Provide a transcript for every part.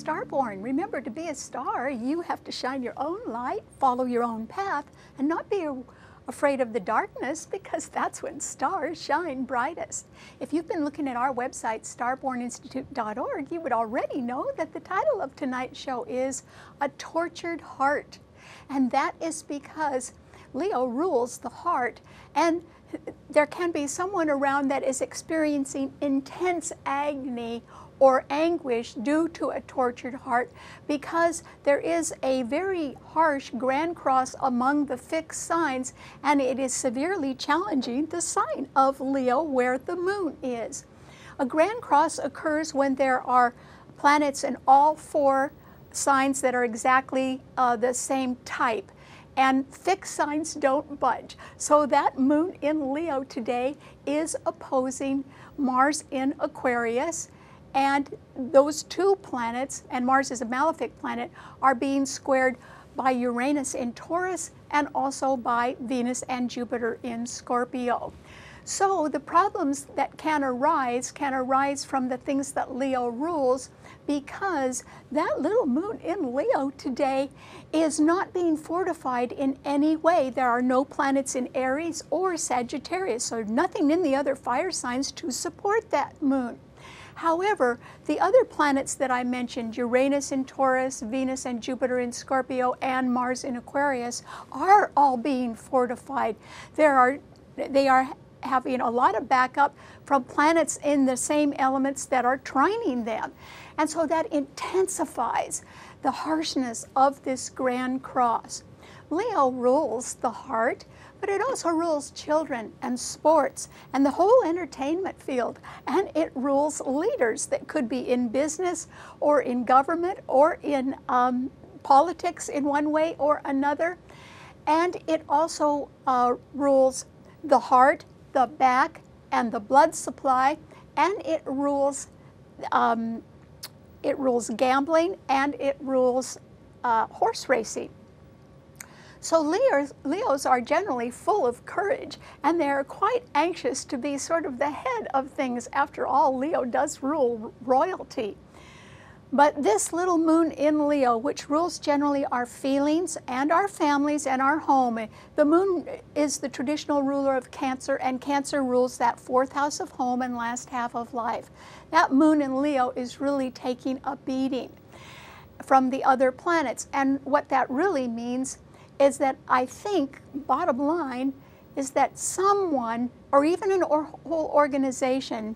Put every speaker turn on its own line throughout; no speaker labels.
Starborn. Remember, to be a star, you have to shine your own light, follow your own path, and not be afraid of the darkness because that's when stars shine brightest. If you've been looking at our website, starborninstitute.org, you would already know that the title of tonight's show is A Tortured Heart. And that is because Leo rules the heart and there can be someone around that is experiencing intense agony or anguish due to a tortured heart because there is a very harsh grand cross among the fixed signs and it is severely challenging the sign of Leo where the moon is. A grand cross occurs when there are planets in all four signs that are exactly uh, the same type and fixed signs don't budge. So that moon in Leo today is opposing Mars in Aquarius and those two planets, and Mars is a malefic planet, are being squared by Uranus in Taurus and also by Venus and Jupiter in Scorpio. So the problems that can arise can arise from the things that Leo rules because that little moon in Leo today is not being fortified in any way. There are no planets in Aries or Sagittarius, so nothing in the other fire signs to support that moon. However, the other planets that I mentioned, Uranus in Taurus, Venus and Jupiter in Scorpio, and Mars in Aquarius, are all being fortified. There are, they are having a lot of backup from planets in the same elements that are trining them. And so that intensifies the harshness of this grand cross. Leo rules the heart, but it also rules children and sports and the whole entertainment field. And it rules leaders that could be in business or in government or in um, politics in one way or another. And it also uh, rules the heart, the back, and the blood supply, and it rules um, it rules gambling and it rules uh, horse racing. So Leos, Leos are generally full of courage and they're quite anxious to be sort of the head of things. After all, Leo does rule royalty. But this little moon in Leo, which rules generally our feelings and our families and our home, the moon is the traditional ruler of Cancer, and Cancer rules that fourth house of home and last half of life. That moon in Leo is really taking a beating from the other planets. And what that really means is that I think, bottom line, is that someone or even an or whole organization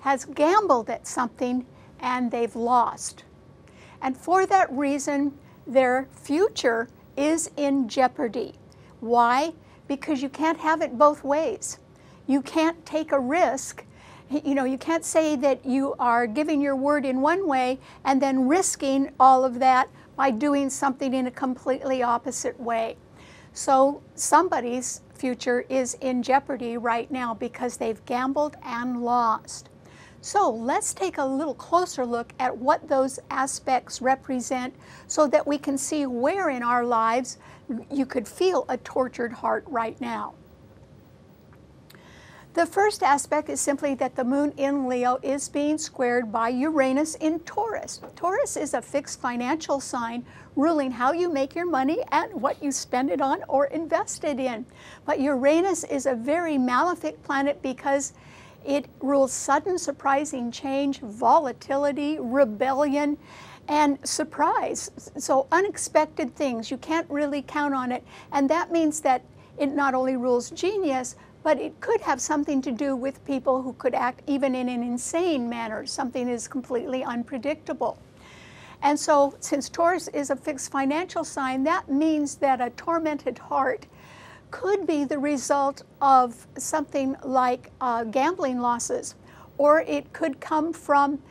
has gambled at something and they've lost. And for that reason, their future is in jeopardy. Why? Because you can't have it both ways. You can't take a risk. You know, you can't say that you are giving your word in one way and then risking all of that by doing something in a completely opposite way. So somebody's future is in jeopardy right now because they've gambled and lost. So let's take a little closer look at what those aspects represent so that we can see where in our lives you could feel a tortured heart right now. The first aspect is simply that the moon in Leo is being squared by Uranus in Taurus. Taurus is a fixed financial sign ruling how you make your money and what you spend it on or invest it in. But Uranus is a very malefic planet because it rules sudden, surprising change, volatility, rebellion, and surprise. So unexpected things, you can't really count on it. And that means that it not only rules genius, but it could have something to do with people who could act even in an insane manner. Something is completely unpredictable. And so, since Taurus is a fixed financial sign, that means that a tormented heart could be the result of something like uh, gambling losses, or it could come from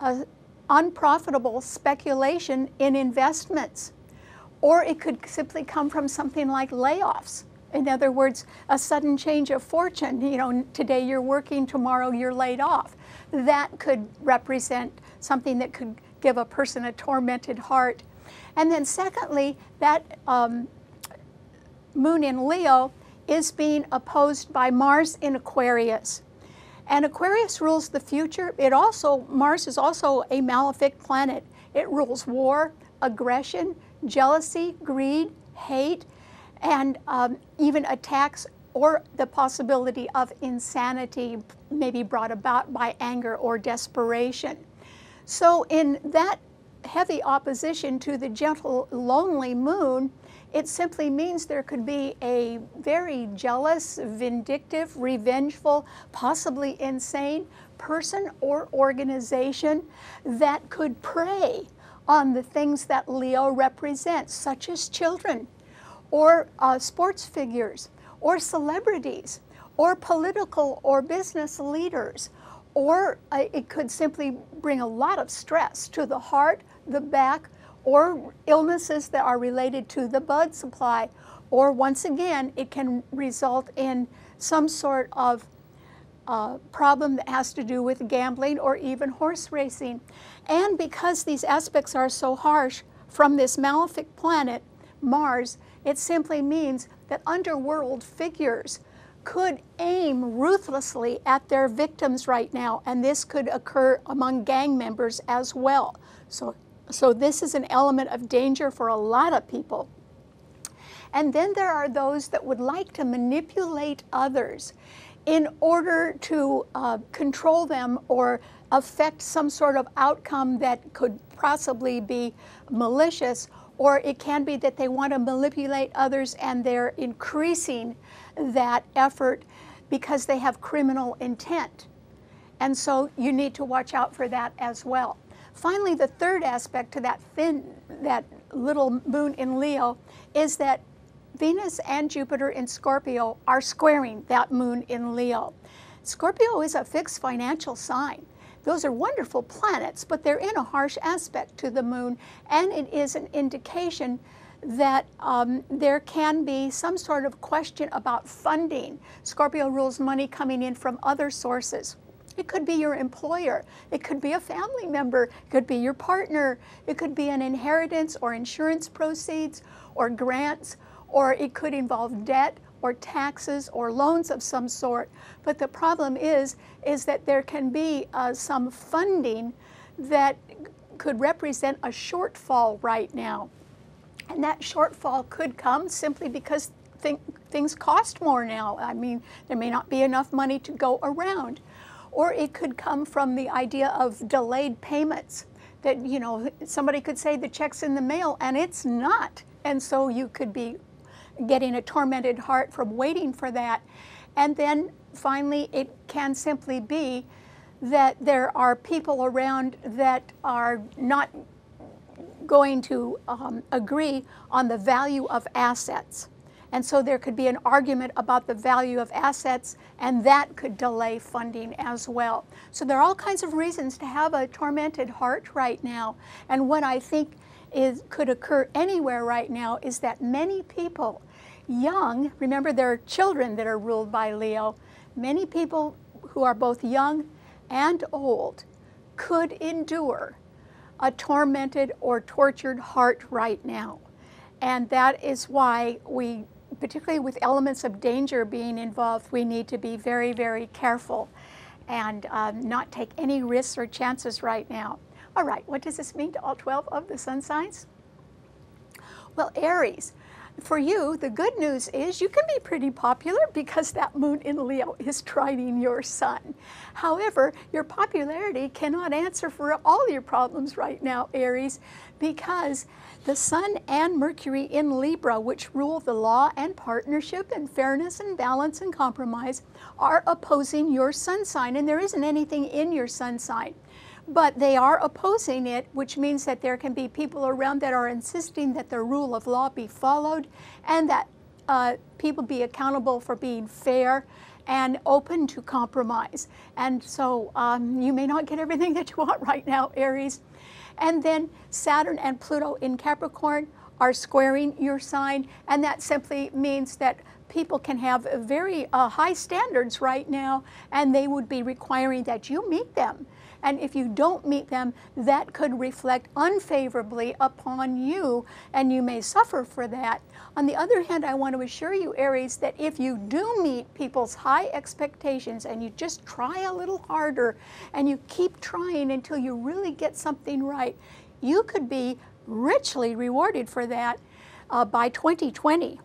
uh, unprofitable speculation in investments, or it could simply come from something like layoffs. In other words, a sudden change of fortune. You know, today you're working, tomorrow you're laid off. That could represent something that could give a person a tormented heart. And then, secondly, that um, moon in Leo is being opposed by Mars in Aquarius. And Aquarius rules the future. It also, Mars is also a malefic planet. It rules war, aggression, jealousy, greed, hate, and um, even attacks or the possibility of insanity, maybe brought about by anger or desperation. So, in that heavy opposition to the gentle, lonely moon, it simply means there could be a very jealous, vindictive, revengeful, possibly insane person or organization that could prey on the things that Leo represents, such as children, or uh, sports figures, or celebrities, or political or business leaders, or uh, it could simply bring a lot of stress to the heart, the back, or illnesses that are related to the blood supply, or once again, it can result in some sort of uh, problem that has to do with gambling or even horse racing. And because these aspects are so harsh from this malefic planet, Mars, it simply means that underworld figures could aim ruthlessly at their victims right now, and this could occur among gang members as well. So so this is an element of danger for a lot of people. And then there are those that would like to manipulate others in order to uh, control them or affect some sort of outcome that could possibly be malicious, or it can be that they want to manipulate others and they're increasing that effort because they have criminal intent. And so you need to watch out for that as well. Finally, the third aspect to that thin, that little moon in Leo is that Venus and Jupiter in Scorpio are squaring that moon in Leo. Scorpio is a fixed financial sign. Those are wonderful planets, but they're in a harsh aspect to the moon, and it is an indication that um, there can be some sort of question about funding. Scorpio rules money coming in from other sources. It could be your employer. It could be a family member. It could be your partner. It could be an inheritance or insurance proceeds or grants, or it could involve debt or taxes or loans of some sort. But the problem is, is that there can be uh, some funding that could represent a shortfall right now. And that shortfall could come simply because th things cost more now. I mean, there may not be enough money to go around or it could come from the idea of delayed payments that you know somebody could say the check's in the mail and it's not. And so you could be getting a tormented heart from waiting for that. And then finally it can simply be that there are people around that are not going to um, agree on the value of assets and so there could be an argument about the value of assets, and that could delay funding as well. So there are all kinds of reasons to have a tormented heart right now. And what I think is, could occur anywhere right now is that many people, young, remember there are children that are ruled by Leo, many people who are both young and old could endure a tormented or tortured heart right now. And that is why we particularly with elements of danger being involved, we need to be very, very careful and um, not take any risks or chances right now. All right, what does this mean to all 12 of the sun signs? Well, Aries, for you, the good news is you can be pretty popular because that moon in Leo is trining your sun. However, your popularity cannot answer for all your problems right now, Aries, because the Sun and Mercury in Libra, which rule the law and partnership and fairness and balance and compromise, are opposing your sun sign, and there isn't anything in your sun sign. But they are opposing it, which means that there can be people around that are insisting that the rule of law be followed and that uh, people be accountable for being fair and open to compromise. And so um, you may not get everything that you want right now, Aries, and then Saturn and Pluto in Capricorn are squaring your sign, and that simply means that people can have very uh, high standards right now, and they would be requiring that you meet them. And if you don't meet them, that could reflect unfavorably upon you, and you may suffer for that. On the other hand, I want to assure you, Aries, that if you do meet people's high expectations and you just try a little harder and you keep trying until you really get something right, you could be richly rewarded for that uh, by 2020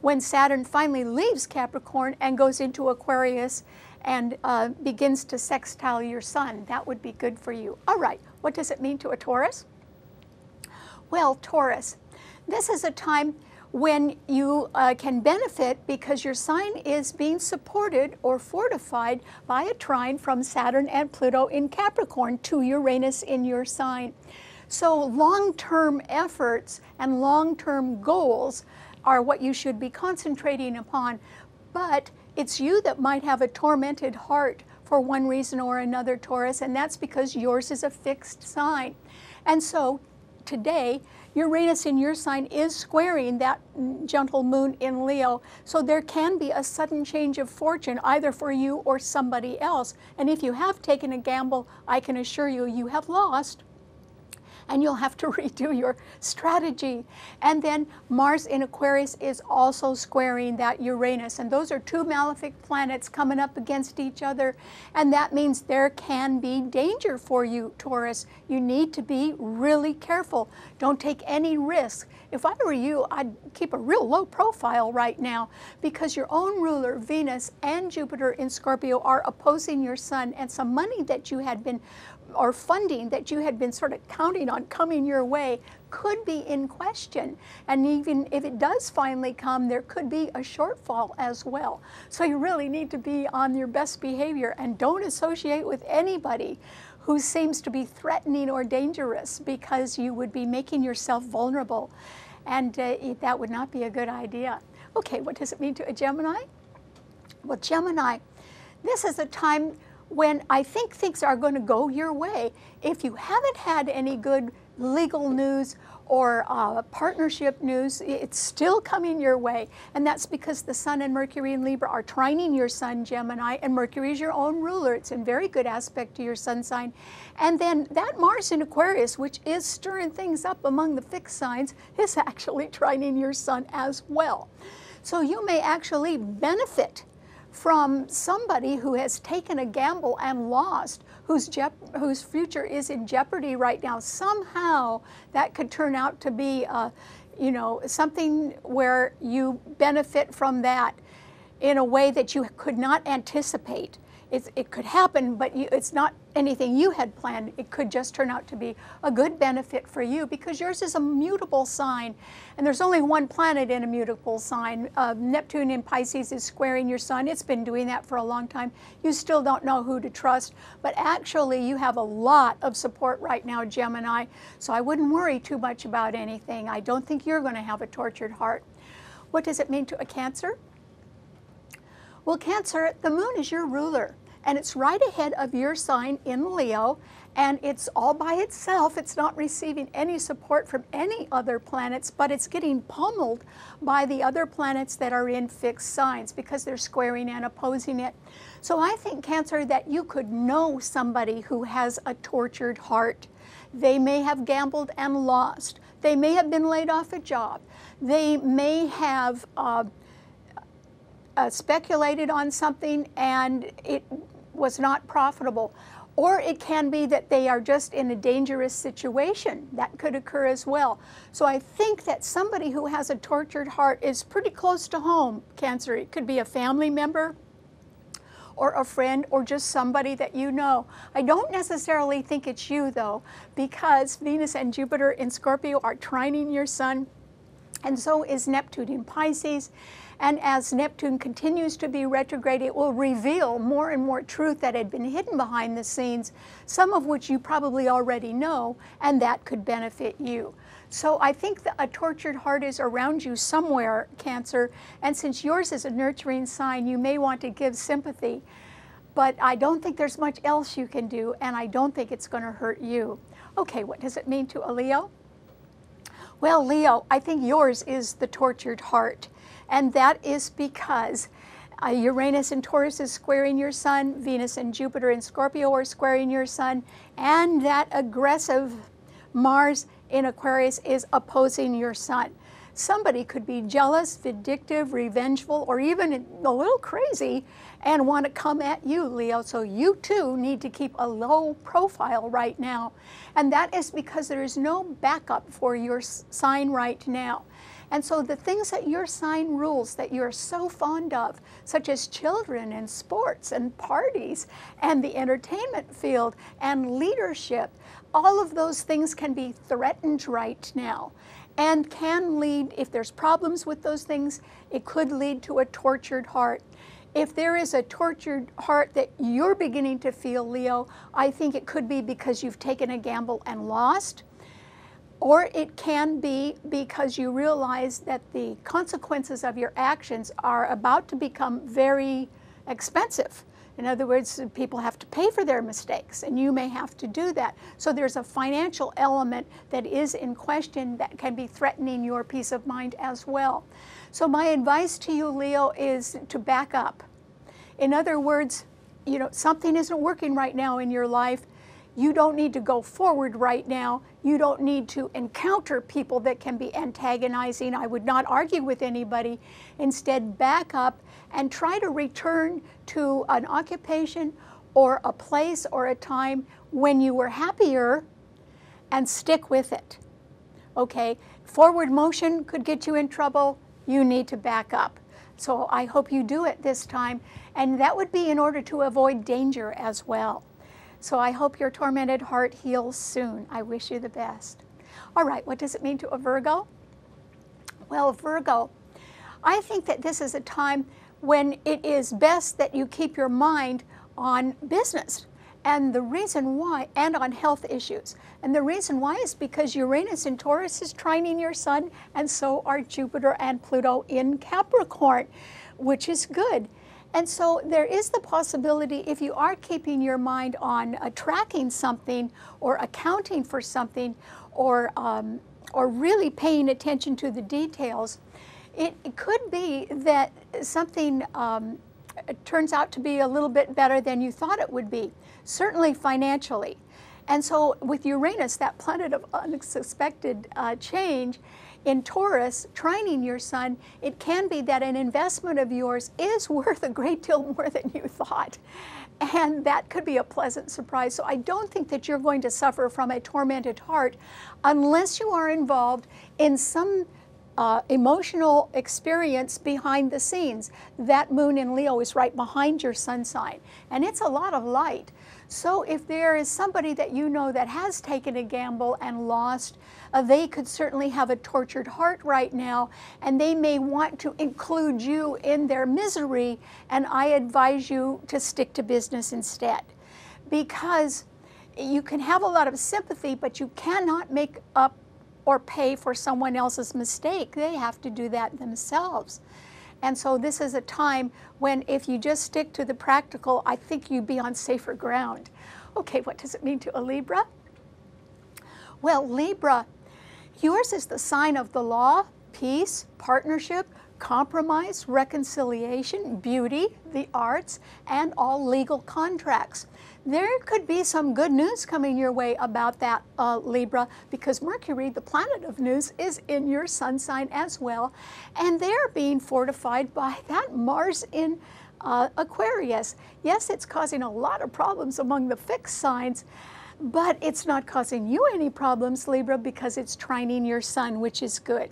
when Saturn finally leaves Capricorn and goes into Aquarius and uh, begins to sextile your sun. That would be good for you. All right, what does it mean to a Taurus? Well, Taurus, this is a time when you uh, can benefit because your sign is being supported or fortified by a trine from Saturn and Pluto in Capricorn to Uranus in your sign. So long-term efforts and long-term goals are what you should be concentrating upon. But it's you that might have a tormented heart for one reason or another, Taurus, and that's because yours is a fixed sign. And so today, Uranus in your sign is squaring that gentle moon in Leo. So there can be a sudden change of fortune either for you or somebody else. And if you have taken a gamble, I can assure you, you have lost and you'll have to redo your strategy. And then Mars in Aquarius is also squaring that Uranus. And those are two malefic planets coming up against each other. And that means there can be danger for you, Taurus. You need to be really careful. Don't take any risks. If I were you, I'd keep a real low profile right now because your own ruler, Venus and Jupiter in Scorpio, are opposing your sun, and some money that you had been or funding that you had been sort of counting on coming your way could be in question. And even if it does finally come, there could be a shortfall as well. So you really need to be on your best behavior and don't associate with anybody who seems to be threatening or dangerous because you would be making yourself vulnerable. And uh, that would not be a good idea. Okay, what does it mean to a Gemini? Well, Gemini, this is a time when I think things are going to go your way. If you haven't had any good legal news or uh, partnership news, it's still coming your way. And that's because the Sun and Mercury in Libra are trining your Sun, Gemini, and Mercury is your own ruler. It's in very good aspect to your Sun sign. And then that Mars in Aquarius, which is stirring things up among the fixed signs, is actually trining your Sun as well. So you may actually benefit from somebody who has taken a gamble and lost, whose, whose future is in jeopardy right now. Somehow that could turn out to be, uh, you know, something where you benefit from that in a way that you could not anticipate it's, it could happen, but you, it's not anything you had planned. It could just turn out to be a good benefit for you because yours is a mutable sign, and there's only one planet in a mutable sign. Uh, Neptune in Pisces is squaring your sun. It's been doing that for a long time. You still don't know who to trust, but actually you have a lot of support right now, Gemini, so I wouldn't worry too much about anything. I don't think you're going to have a tortured heart. What does it mean to a Cancer? Well, Cancer, the moon is your ruler, and it's right ahead of your sign in Leo, and it's all by itself. It's not receiving any support from any other planets, but it's getting pummeled by the other planets that are in fixed signs because they're squaring and opposing it. So I think, Cancer, that you could know somebody who has a tortured heart. They may have gambled and lost. They may have been laid off a job. They may have uh, uh, speculated on something and it was not profitable. Or it can be that they are just in a dangerous situation. That could occur as well. So I think that somebody who has a tortured heart is pretty close to home, Cancer. It could be a family member, or a friend or just somebody that you know. I don't necessarily think it's you though, because Venus and Jupiter in Scorpio are trining your sun, and so is Neptune in Pisces. And as Neptune continues to be retrograde, it will reveal more and more truth that had been hidden behind the scenes, some of which you probably already know, and that could benefit you. So I think a tortured heart is around you somewhere, Cancer, and since yours is a nurturing sign, you may want to give sympathy. But I don't think there's much else you can do, and I don't think it's going to hurt you. Okay, what does it mean to a Leo? Well, Leo, I think yours is the tortured heart. And that is because uh, Uranus and Taurus is squaring your sun, Venus and Jupiter and Scorpio are squaring your sun, and that aggressive Mars in Aquarius is opposing your sun. somebody could be jealous, vindictive, revengeful, or even a little crazy and want to come at you, Leo. So you too need to keep a low profile right now. And that is because there is no backup for your sign right now. And so the things that your sign rules that you're so fond of, such as children and sports and parties and the entertainment field and leadership, all of those things can be threatened right now and can lead, if there's problems with those things, it could lead to a tortured heart. If there is a tortured heart that you're beginning to feel, Leo, I think it could be because you've taken a gamble and lost. Or it can be because you realize that the consequences of your actions are about to become very expensive. In other words, people have to pay for their mistakes, and you may have to do that. So there's a financial element that is in question that can be threatening your peace of mind as well. So my advice to you, Leo, is to back up. In other words, you know, something isn't working right now in your life. You don't need to go forward right now. You don't need to encounter people that can be antagonizing. I would not argue with anybody. Instead, back up and try to return to an occupation or a place or a time when you were happier and stick with it. Okay, forward motion could get you in trouble. You need to back up. So I hope you do it this time. And that would be in order to avoid danger as well. So I hope your tormented heart heals soon. I wish you the best. All right, what does it mean to a Virgo? Well, Virgo, I think that this is a time when it is best that you keep your mind on business. And the reason why, and on health issues. And the reason why is because Uranus in Taurus is trining your sun, and so are Jupiter and Pluto in Capricorn, which is good. And so there is the possibility if you are keeping your mind on uh, tracking something or accounting for something or, um, or really paying attention to the details, it, it could be that something um, turns out to be a little bit better than you thought it would be, certainly financially. And so with Uranus, that planet of unexpected uh, change, in Taurus, trining your sun, it can be that an investment of yours is worth a great deal more than you thought. And that could be a pleasant surprise. So I don't think that you're going to suffer from a tormented heart unless you are involved in some uh, emotional experience behind the scenes. That moon in Leo is right behind your sun sign, and it's a lot of light. So if there is somebody that you know that has taken a gamble and lost, uh, they could certainly have a tortured heart right now, and they may want to include you in their misery, and I advise you to stick to business instead. Because you can have a lot of sympathy, but you cannot make up or pay for someone else's mistake. They have to do that themselves. And so this is a time when if you just stick to the practical, I think you'd be on safer ground. Okay, what does it mean to a Libra? Well, Libra, yours is the sign of the law, peace, partnership, compromise, reconciliation, beauty, the arts, and all legal contracts there could be some good news coming your way about that, uh, Libra, because Mercury, the planet of news, is in your sun sign as well. And they're being fortified by that Mars in uh, Aquarius. Yes, it's causing a lot of problems among the fixed signs, but it's not causing you any problems, Libra, because it's trining your sun, which is good.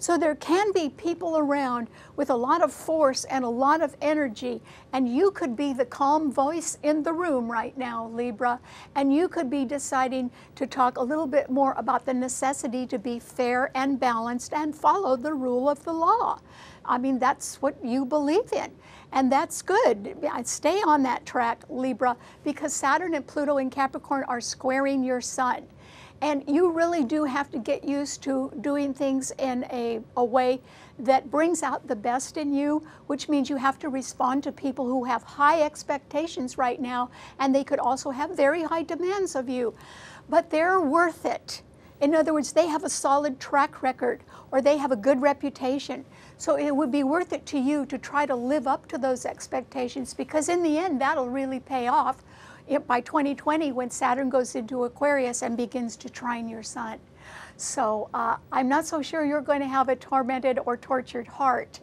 So there can be people around with a lot of force and a lot of energy, and you could be the calm voice in the room right now, Libra, and you could be deciding to talk a little bit more about the necessity to be fair and balanced and follow the rule of the law. I mean, that's what you believe in. And that's good. Stay on that track, Libra, because Saturn and Pluto in Capricorn are squaring your sun. And you really do have to get used to doing things in a, a way that brings out the best in you, which means you have to respond to people who have high expectations right now, and they could also have very high demands of you. But they're worth it. In other words, they have a solid track record or they have a good reputation. So it would be worth it to you to try to live up to those expectations because in the end, that'll really pay off by 2020 when Saturn goes into Aquarius and begins to trine your sun. So uh, I'm not so sure you're going to have a tormented or tortured heart.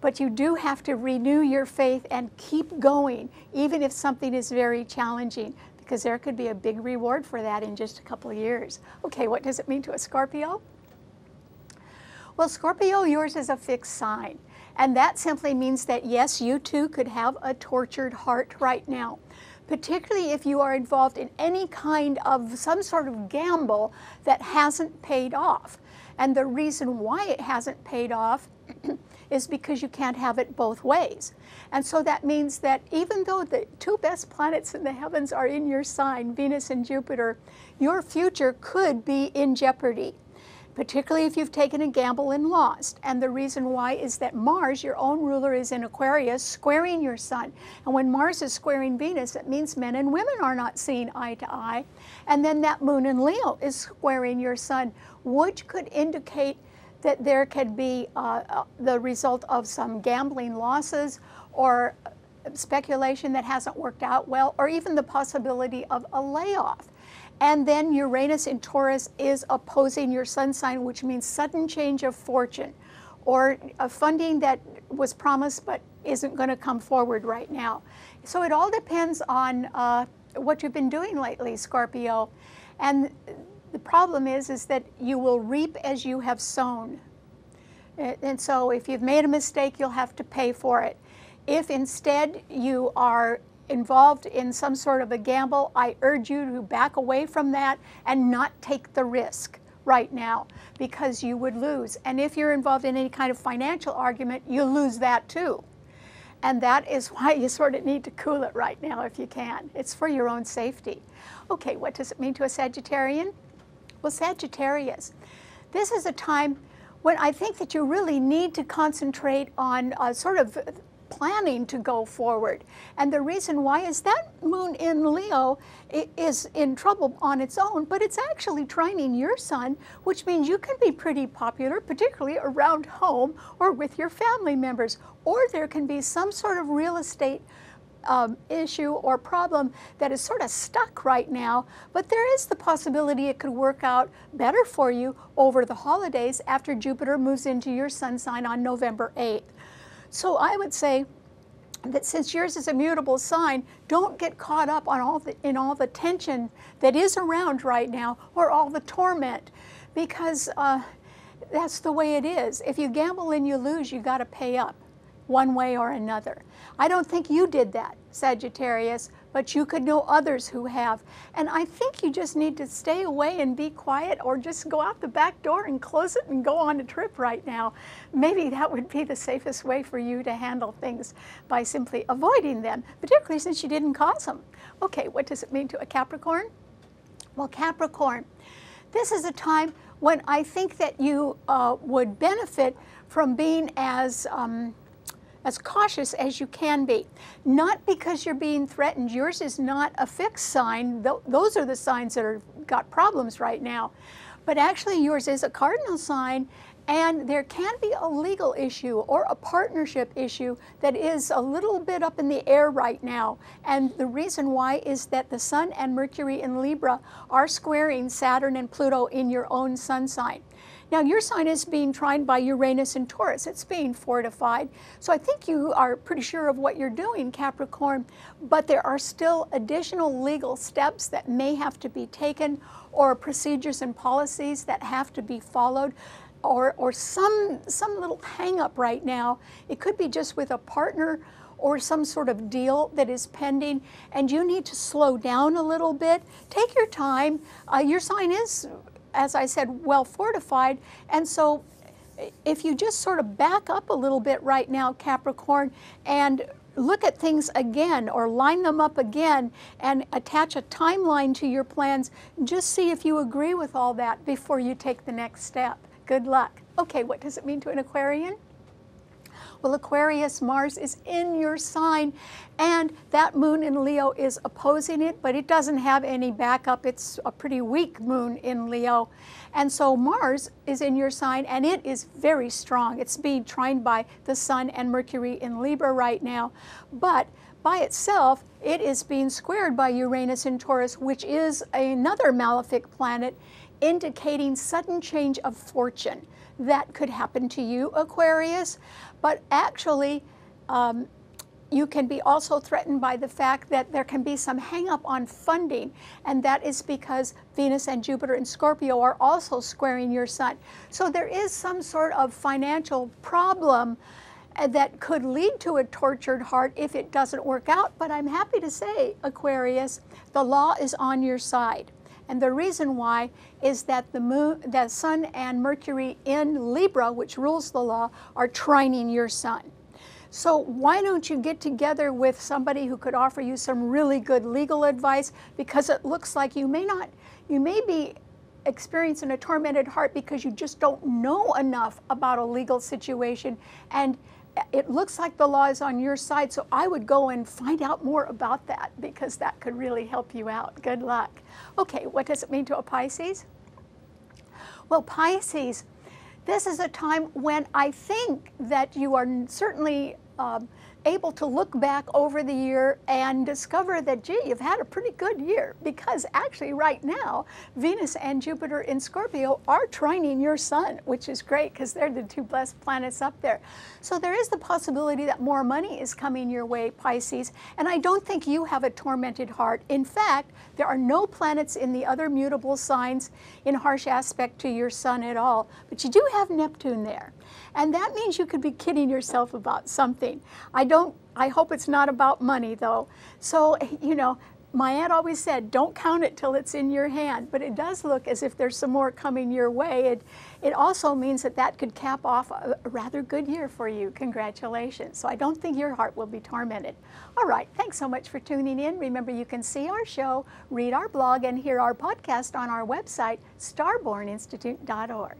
But you do have to renew your faith and keep going, even if something is very challenging, because there could be a big reward for that in just a couple of years. Okay, what does it mean to a Scorpio? Well, Scorpio, yours is a fixed sign. And that simply means that yes, you too could have a tortured heart right now, particularly if you are involved in any kind of some sort of gamble that hasn't paid off. And the reason why it hasn't paid off is because you can't have it both ways. And so that means that even though the two best planets in the heavens are in your sign, Venus and Jupiter, your future could be in jeopardy particularly if you've taken a gamble and lost. And the reason why is that Mars, your own ruler, is in Aquarius, squaring your sun. And when Mars is squaring Venus, it means men and women are not seeing eye to eye. And then that moon in Leo is squaring your sun, which could indicate that there could be uh, uh, the result of some gambling losses or speculation that hasn't worked out well, or even the possibility of a layoff. And then Uranus in Taurus is opposing your sun sign, which means sudden change of fortune or a funding that was promised but isn't going to come forward right now. So it all depends on uh, what you've been doing lately, Scorpio. And the problem is, is that you will reap as you have sown. And so if you've made a mistake, you'll have to pay for it. If instead you are involved in some sort of a gamble, I urge you to back away from that and not take the risk right now because you would lose. And if you're involved in any kind of financial argument, you lose that too. And that is why you sort of need to cool it right now if you can. It's for your own safety. Okay, what does it mean to a Sagittarian? Well, Sagittarius, this is a time when I think that you really need to concentrate on sort of planning to go forward. And the reason why is that moon in Leo is in trouble on its own, but it's actually trining your sun, which means you can be pretty popular, particularly around home or with your family members. Or there can be some sort of real estate um, issue or problem that is sort of stuck right now, but there is the possibility it could work out better for you over the holidays after Jupiter moves into your sun sign on November 8th. So I would say that since yours is a mutable sign, don't get caught up on all the, in all the tension that is around right now or all the torment because uh, that's the way it is. If you gamble and you lose, you got to pay up one way or another. I don't think you did that, Sagittarius, but you could know others who have. And I think you just need to stay away and be quiet or just go out the back door and close it and go on a trip right now. Maybe that would be the safest way for you to handle things by simply avoiding them, particularly since you didn't cause them. Okay, what does it mean to a Capricorn? Well, Capricorn, this is a time when I think that you uh, would benefit from being as um, as cautious as you can be. Not because you're being threatened. Yours is not a fixed sign. Those are the signs that are got problems right now. But actually yours is a cardinal sign and there can be a legal issue or a partnership issue that is a little bit up in the air right now. And the reason why is that the Sun and Mercury in Libra are squaring Saturn and Pluto in your own sun sign. Now, your sign is being trined by Uranus and Taurus. It's being fortified. So I think you are pretty sure of what you're doing, Capricorn, but there are still additional legal steps that may have to be taken or procedures and policies that have to be followed or, or some, some little hang up right now. It could be just with a partner or some sort of deal that is pending and you need to slow down a little bit. Take your time. Uh, your sign is as I said, well fortified. And so if you just sort of back up a little bit right now, Capricorn, and look at things again or line them up again and attach a timeline to your plans, just see if you agree with all that before you take the next step. Good luck. Okay, what does it mean to an Aquarian? Well, Aquarius, Mars is in your sign, and that moon in Leo is opposing it, but it doesn't have any backup. It's a pretty weak moon in Leo. And so Mars is in your sign, and it is very strong. It's being trined by the Sun and Mercury in Libra right now. But by itself, it is being squared by Uranus in Taurus, which is another malefic planet indicating sudden change of fortune. That could happen to you, Aquarius, but actually, um, you can be also threatened by the fact that there can be some hang up on funding, and that is because Venus and Jupiter and Scorpio are also squaring your sun. So there is some sort of financial problem uh, that could lead to a tortured heart if it doesn't work out. But I'm happy to say, Aquarius, the law is on your side. And the reason why is that the moon, the sun and Mercury in Libra, which rules the law, are trining your sun. So why don't you get together with somebody who could offer you some really good legal advice because it looks like you may not, you may be experiencing a tormented heart because you just don't know enough about a legal situation and it looks like the law is on your side, so I would go and find out more about that because that could really help you out. Good luck. Okay, what does it mean to a Pisces? Well, Pisces, this is a time when I think that you are certainly um, able to look back over the year and discover that, gee, you've had a pretty good year because actually right now, Venus and Jupiter in Scorpio are trining your sun, which is great because they're the two blessed planets up there. So there is the possibility that more money is coming your way, Pisces, and I don't think you have a tormented heart. In fact, there are no planets in the other mutable signs in harsh aspect to your sun at all, but you do have Neptune there. And that means you could be kidding yourself about something. I don't, I hope it's not about money though. So, you know, my aunt always said, don't count it till it's in your hand, but it does look as if there's some more coming your way. It, it also means that that could cap off a, a rather good year for you. Congratulations. So I don't think your heart will be tormented. All right, thanks so much for tuning in. Remember, you can see our show, read our blog, and hear our podcast on our website, starborninstitute.org.